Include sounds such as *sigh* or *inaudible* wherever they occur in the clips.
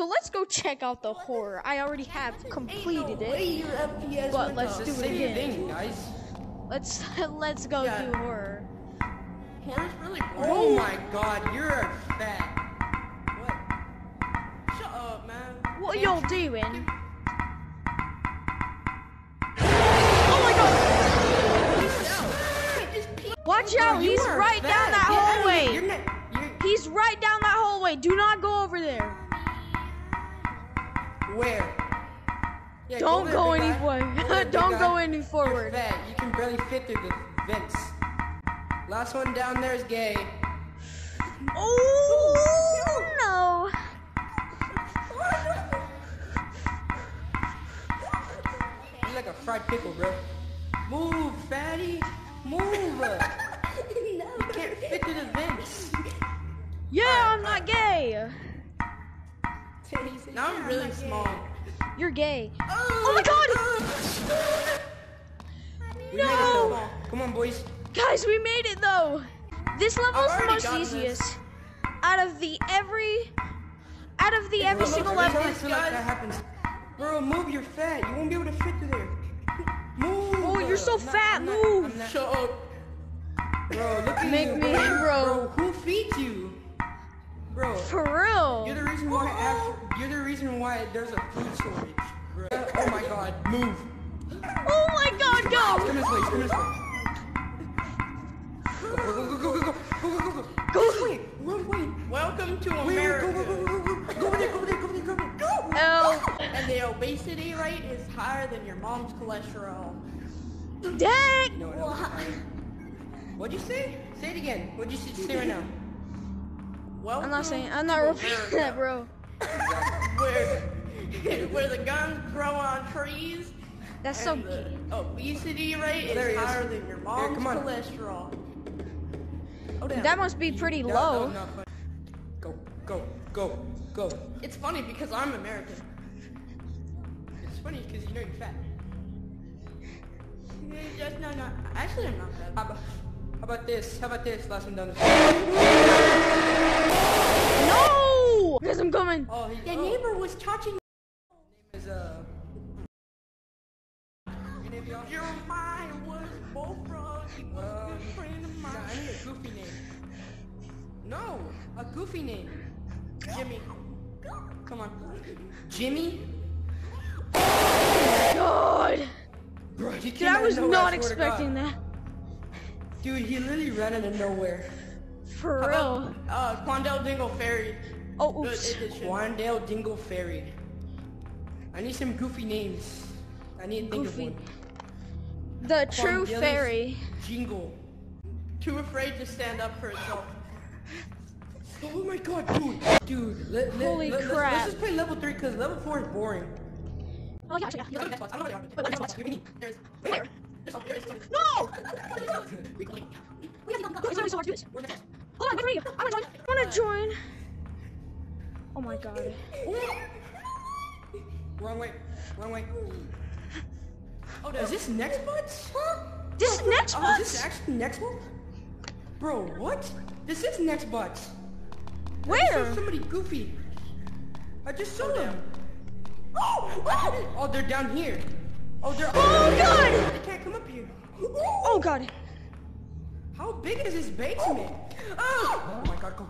So let's go check out the horror. I already have completed it. But let's do it again. thing, guys. Let's *laughs* let's go Yeah. do horror. Horror's really Oh my god, you're a fat. What? Shut up, man. What y'all doing? Oh my god! Watch oh out! You He's are right down that Get out of hallway. You're not, you're, He's right down that hallway. Do not go over there. Where? Yeah, Don't there, go any way. Go *laughs* Don't go any forward. You can barely fit through the vents. Last one down there is gay. Oh no! You're like a fried pickle, bro. Move, fatty. Move. *laughs* You can't fit through the vents. Yeah, I'm not gay. Now I'm really small. You're gay. Oh, oh my god! We made it No! Come on, boys. Guys, we made it though. This level is the most gotten this. easiest. Out of the every, out of the every single level. like that happens. Bro, move. You're fat. You won't be able to fit through there. Move. Oh, you're so I'm fat, not- move. I'm not- Shut up. Bro, look at Make you. me, bro. Bro, who feeds you? Bro, For real. you're the reason why. After, you're the reason why there's a food shortage. Bro. Oh my God, move. Oh my god, go. Come this way. Come this way. Go go go go go go go go go. Go. This way. Run way. Welcome to Wait, wait, America. go go go go go go. Go over there. Go over there. Go over there. Go over there. Go. Oh, And the obesity rate is higher than your mom's cholesterol. dang! No, no. What'd you say? Say it again. What'd you say, say right now? Welcome I'm not saying. I'm not to repeating that, bro. Where, *laughs* where the guns grow on trees. That's so. and the obesity rate There he is is. higher than your mom's come on. cholesterol. Oh damn. That must be pretty That- that low. was not funny. Go go go go. It's funny because I'm American. It's funny because you know you're fat. Yeah, Just no, no. Actually, I'm not How bad. about, how about this? How about this? Last one down the No! Because I'm coming. Oh, he, The oh, neighbor was touching. is uh. Any of y'all? Your mind was both wrong. He was a Um, good friend of nah, mine. I need a goofy name. No, a goofy name. Jimmy. Come on. Jimmy? God! Bro, he Dude, came I out of was not I swear to expecting that. Dude, he literally ran out of nowhere. For How real. about, uh, Quandale Dingle Ferry. Oh, oops. Wandale Dingle Ferry. I need some goofy names. I need to think Goofy. of one. The true fairy. Jingle. Too afraid to stand up for itself. Oh my god, dude. Dude, let, let, Holy let, crap. Let's, let's just play level 3 because level 4 is boring. Oh, yeah, actually, yeah. No! We gonna go. so hard to do this. Hold go. wait for you. I'm gonna go, go, go, gonna go, Oh my god. go. way. Wrong way. Oh, no. Is this next month? Huh? This is next month? Oh, is this actually next month? Bro, what? This is next month. Where? I saw somebody goofy. I just saw oh, them. Oh, oh! Oh, they're down here. Oh, they're- Oh, God! Oh god. How big is this basement? Oh, oh my God, go.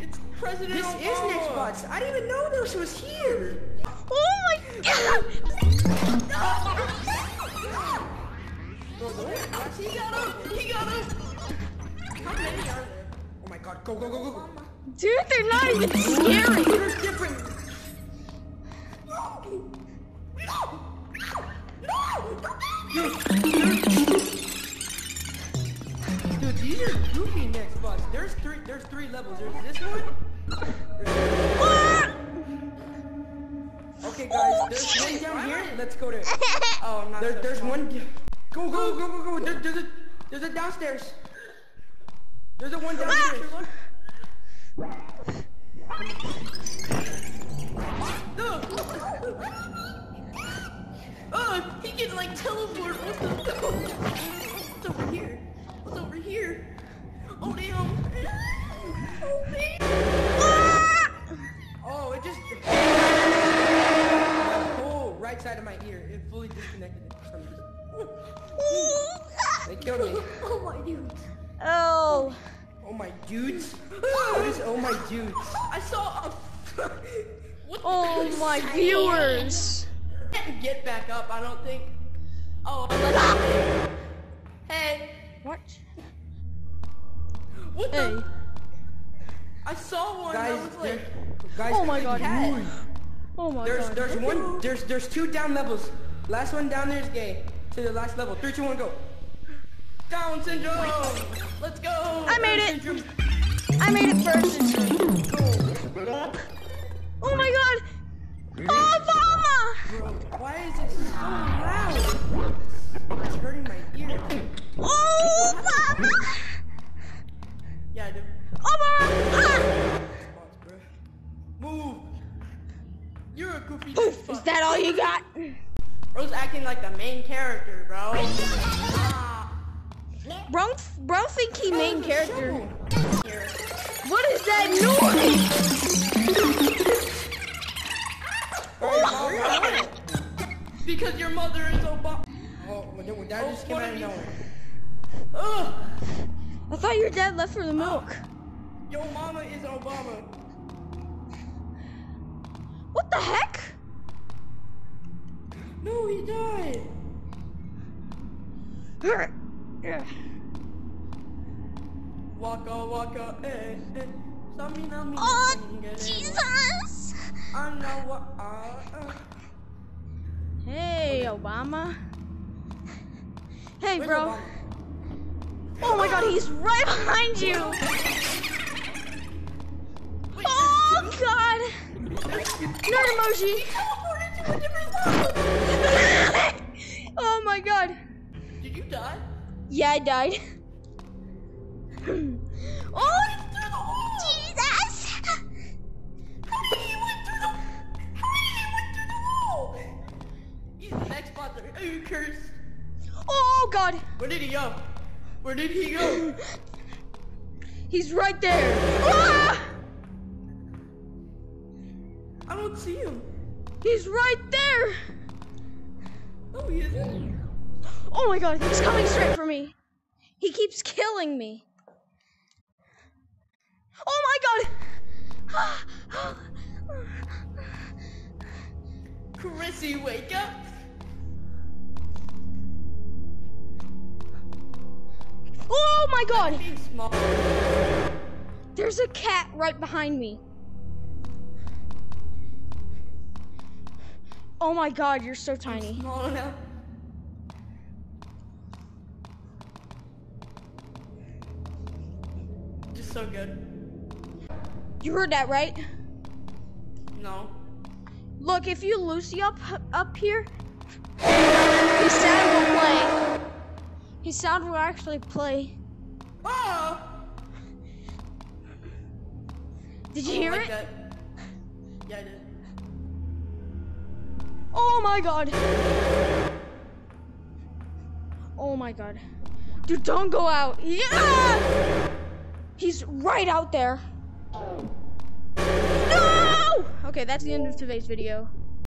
It's President This Obama. is next bots. I didn't even know this was here. Oh my god. Bro, the way I see He got him. He got him. How many are there? Oh my God, go, go, go, go, go. Dude, they're not even scary. They're different. These are goofy next bots. There's three. There's three levels. There's this one. There's- Okay, guys. There's one down here. Let's go *laughs* um, there. Oh, I'm not There, so there's one. Go, go, go, go, go. There, there's a, there's a downstairs. There's a one downstairs. *laughs* Oh, he can like teleport. What the? What's over here? What's over here? Oh damn! Oh damn! Oh, it just. inside of my ear. It fully disconnected it for some reason. They killed me. Oh my dudes. Oh. Oh my dudes. What is oh my dudes? I saw a. *laughs* what the- Oh my viewers. I Can't get back up. I don't think. Oh. let's- *laughs* Hey. What? What Hey. the? I saw one Guys, that was like. guys, Oh my god. cat. Oh my There's god. there's one there's there's two down levels. Last one down there is gay. To the last level. Three, two, one, go. Down syndrome. Let's go. I made Down it. syndrome. I made it first. Oh my god. Is that all you got? Bro's acting like the main character, bro. Ah, Bro, bro think he main character. What is that noise? Because your mother is Obama. Oh, well, that- that just came what out of did you- nowhere. Ugh. I thought your dad left for the milk. Your mama is Obama. What the heck? No, he died. Waka waka eh eh. Samina mina Oh. Jesus! Anna wa ah ah. Hey, Obama. Hey, Where's bro. Obama? Oh my god, he's right behind you! Wait, Oh god! Nerd emoji! teleported to a different level. oh my god. Did you die? Yeah, I died. oh, Through the wall. Jesus! How did he went through the? How did he went through the wall? He's the next spot there. Oh, you cursed. Oh god! Where did he go? Where did he go? He's right there! Ah! I don't see him. He's right there! No, he isn't. Oh my god, he's coming straight for me. He keeps killing me. Oh my god! Chrissy, wake up. Oh my god! There's a cat right behind me. Oh my god, you're so tiny. So good. You heard that, right? No. Look, if you Lucy up up here, his sound will play. His sound will actually play. Oh! Did you I hear like it? That. Yeah, I did. Oh my god. Oh my god. Dude, don't go out. Yeah! He's right out there. No! Okay, that's the end of today's video.